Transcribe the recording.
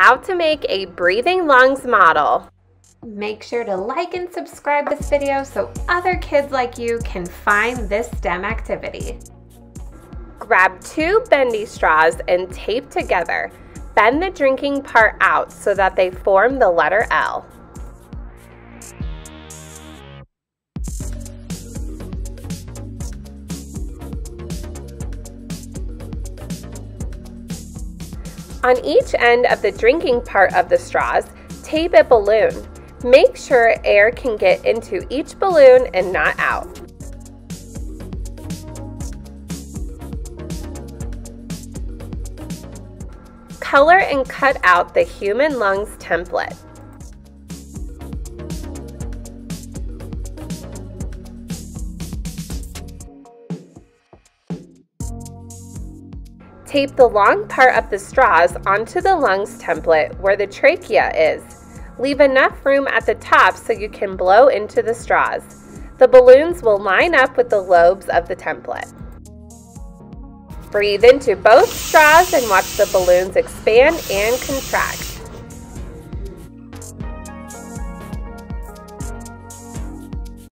how to make a breathing lungs model. Make sure to like and subscribe this video so other kids like you can find this STEM activity. Grab two bendy straws and tape together. Bend the drinking part out so that they form the letter L. On each end of the drinking part of the straws, tape a balloon. Make sure air can get into each balloon and not out. Color and cut out the human lungs template. Tape the long part of the straws onto the lungs template where the trachea is. Leave enough room at the top so you can blow into the straws. The balloons will line up with the lobes of the template. Breathe into both straws and watch the balloons expand and contract.